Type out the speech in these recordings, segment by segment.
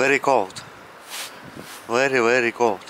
Very cold. Very, very cold.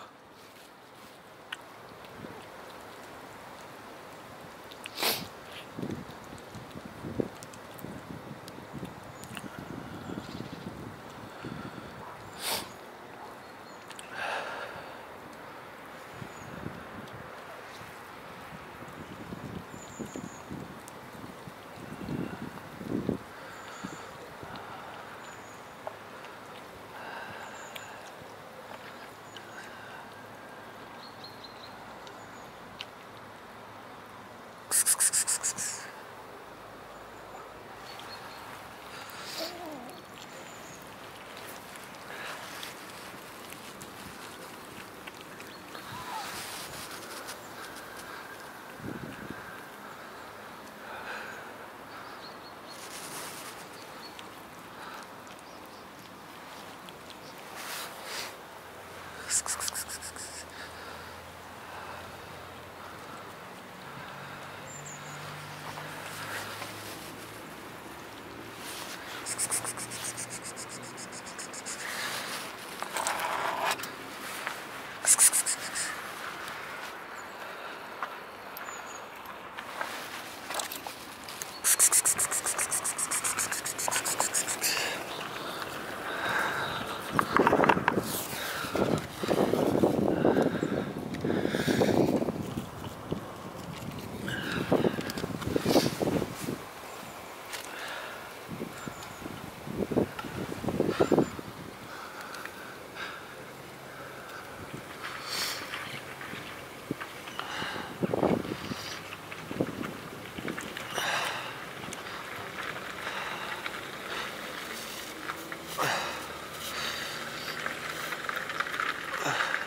クスクスクスクス Uh.